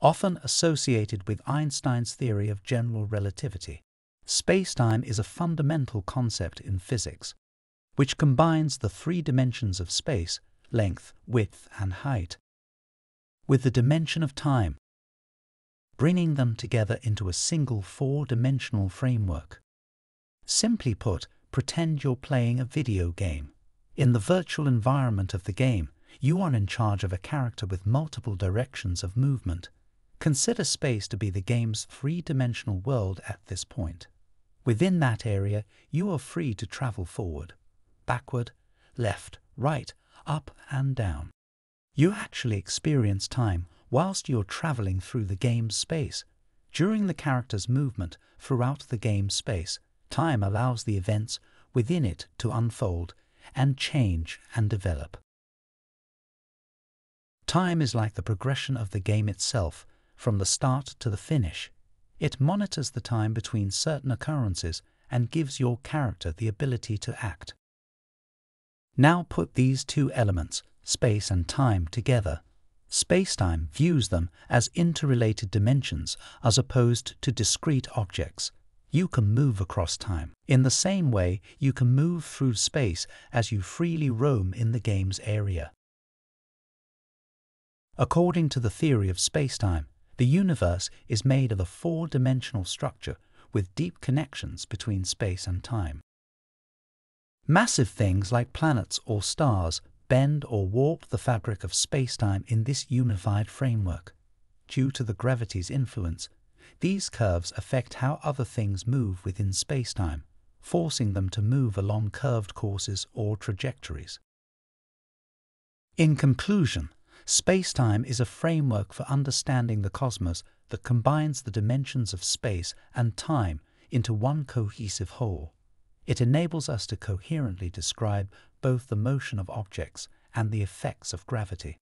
often associated with Einstein's theory of general relativity. Spacetime is a fundamental concept in physics, which combines the three dimensions of space, length, width, and height, with the dimension of time, bringing them together into a single four-dimensional framework. Simply put, pretend you're playing a video game. In the virtual environment of the game, you are in charge of a character with multiple directions of movement. Consider space to be the game's three-dimensional world at this point. Within that area, you are free to travel forward, backward, left, right, up and down. You actually experience time whilst you're traveling through the game's space. During the character's movement throughout the game's space, time allows the events within it to unfold and change and develop. Time is like the progression of the game itself, from the start to the finish. It monitors the time between certain occurrences and gives your character the ability to act. Now put these two elements, space and time, together. Spacetime views them as interrelated dimensions as opposed to discrete objects you can move across time. In the same way, you can move through space as you freely roam in the game's area. According to the theory of spacetime, the universe is made of a four-dimensional structure with deep connections between space and time. Massive things like planets or stars bend or warp the fabric of spacetime in this unified framework. Due to the gravity's influence, these curves affect how other things move within spacetime, forcing them to move along curved courses or trajectories. In conclusion, spacetime is a framework for understanding the cosmos that combines the dimensions of space and time into one cohesive whole. It enables us to coherently describe both the motion of objects and the effects of gravity.